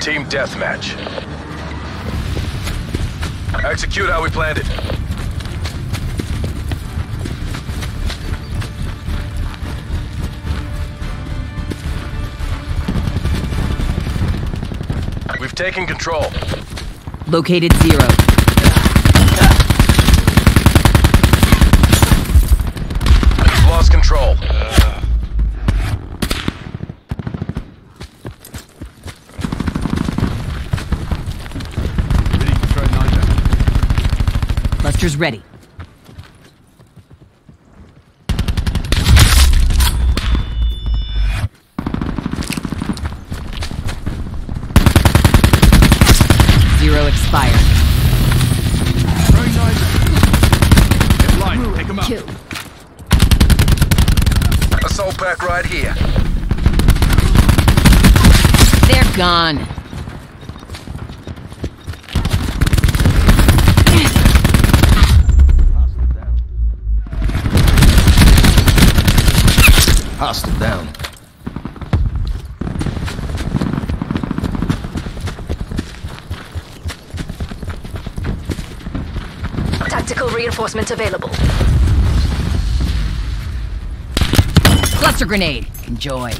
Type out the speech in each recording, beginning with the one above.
Team deathmatch. Execute how we planned it. We've taken control. Located zero. Nine Cluster's ready. Zero expired. Throwing nine Get light, pick 'em up. Two. Assault pack right here. They're gone. Hostile down. Tactical reinforcement available. Cluster grenade. Enjoy.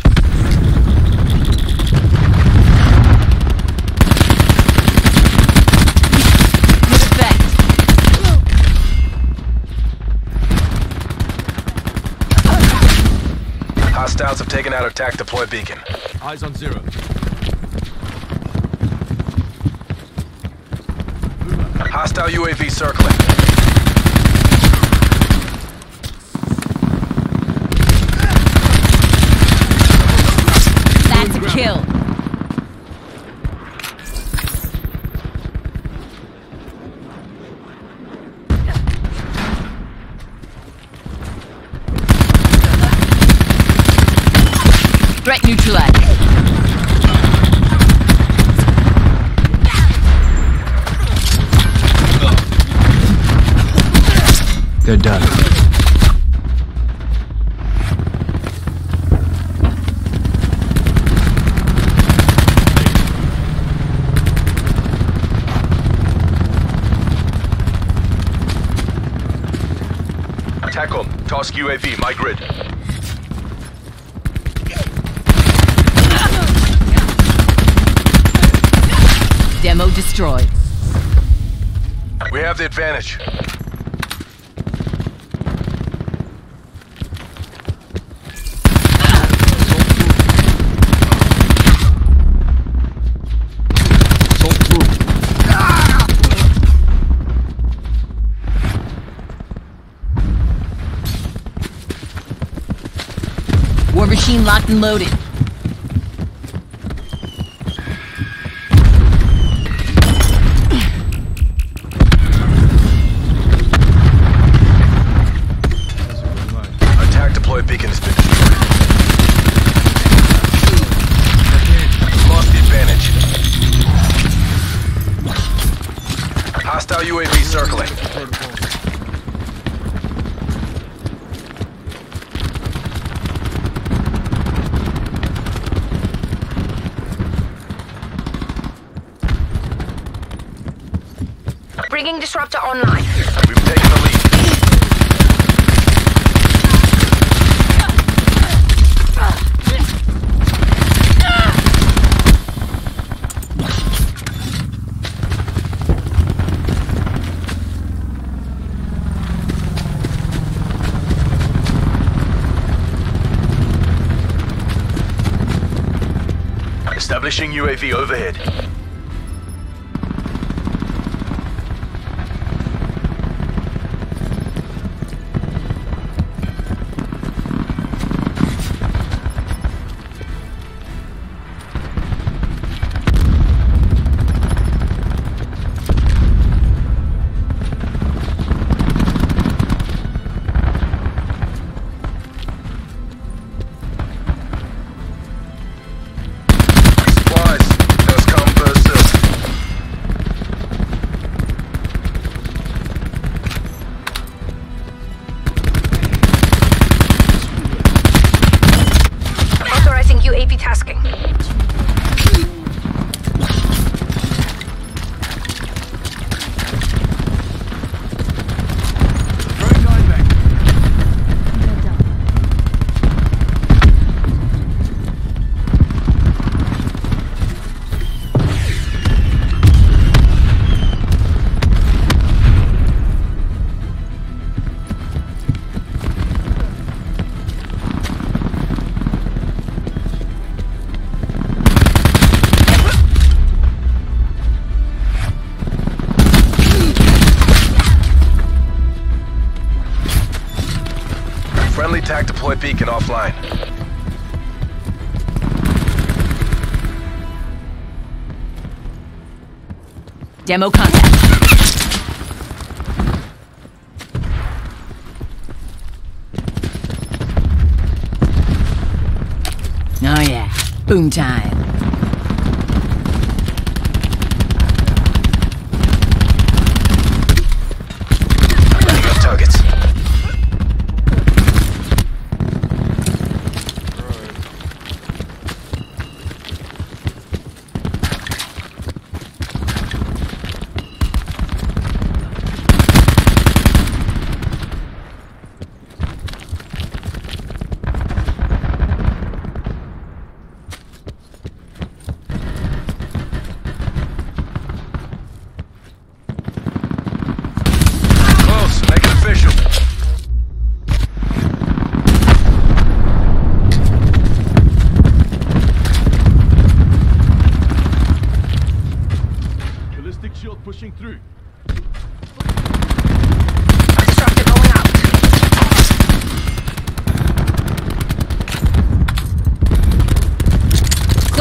Hostiles have taken out our TAC deploy beacon. Eyes on zero. Hostile UAV circling. That's a kill. Threat neutralized. They're done. TACOM, task UAV, my grid. Demo destroyed. We have the advantage. War machine locked and loaded. TAC deploy. Lost the advantage. Hostile UAV circling. Bringing disruptor online. We've taken the lead. Establishing UAV overhead. Attack deploy beacon offline. Demo contact. Oh yeah. Boom time.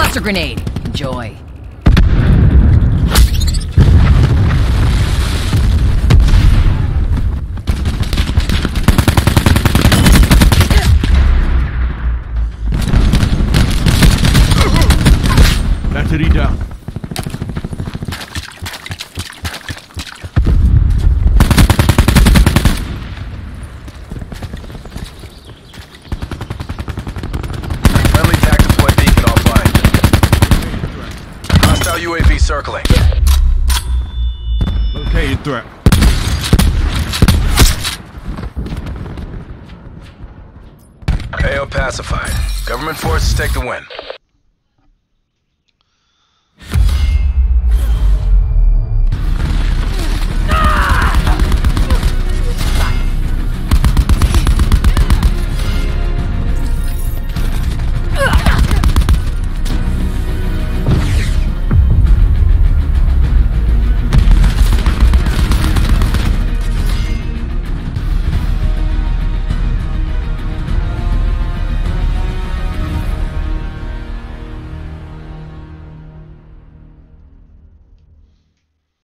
Cluster grenade. Enjoy. Battery down. Friendly attack deploy beacon offline. Hostile circling. Located threat. AO pacified. Government forces take the win.